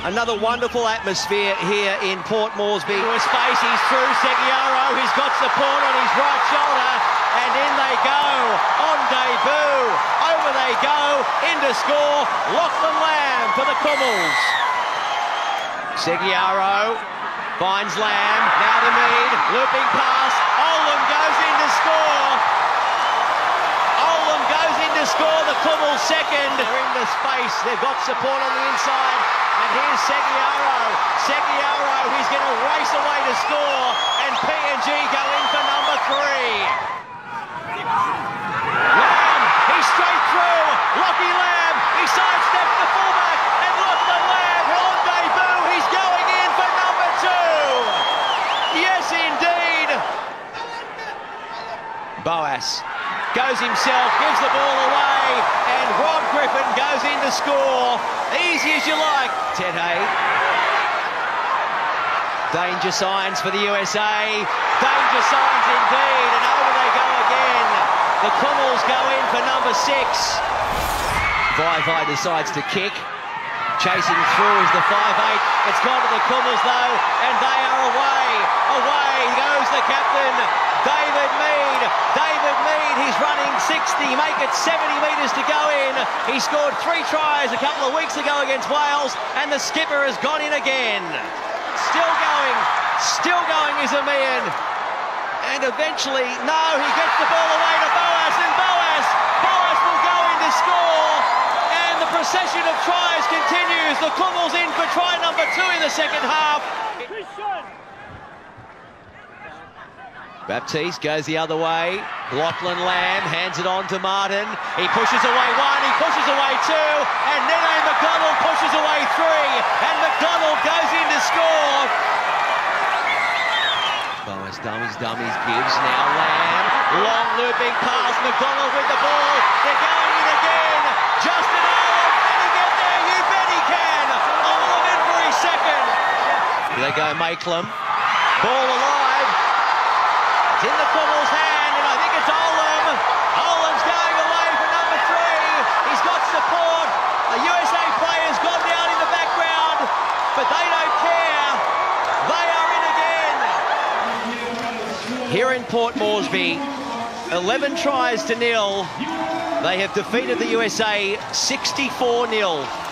Another wonderful atmosphere here in Port Moresby. To his face, he's through Seguiaro. He's got support on his right shoulder. And in they go. On debut. Over they go. Into score. Lachlan Lam for the Kumuls. Seguiaro finds Lam. Now the Mead. Looping pass. Olam goes in to score. Olam goes in to score. The Kumuls second. They're in the space. They've got support on the inside. And here's Seguiaro. Seguiaro, he's going to race away to score. And PNG go in for number three. Lam, he's straight through. Lockie Lam, he sidesteps the fullback. And Lachlan Lam on debut. He's going in for number two. Yes, indeed. Boas goes himself, gives the ball away, and Rod Griffin goes in to score. Easy as you like. Tete. Danger signs for the USA. Danger signs indeed, and over they go again. The Kumuls go in for number six. Vai decides to kick. Chasing through is the 5'8. It's gone to the Kumuls though, and they are away. Away goes the captain, David Mead. David Mead, he's running 60, make it 70 metres to go in. He scored three tries a couple of weeks ago against Wales, and the skipper has gone in again. Still going, still going is Amean. And eventually, no, he gets the ball away to Boas, and Boas, Boas will go in to score. And the procession of tries continues. The Kumuls in for try number two in the second half. Baptiste goes the other way. Lachlan Lam hands it on to Martin. He pushes away one, he pushes away two, and Nene Macdonald pushes away three, and Macdonald goes in to score. Boas dummies, dummies, gives now Lam. Long looping pass, Macdonald with the ball. They're going in again. Justin Olam, can he get there? You bet he can. Olam in for his second. There go Maitland. Ball alive. It's in the Kumuls' hand, and I think it's Olam. Olam's going away for number three. He's got support. The USA player's gone down in the background, but they don't care. They are in again. Here in Port Moresby, 11 tries to nil. They have defeated the USA 64 0.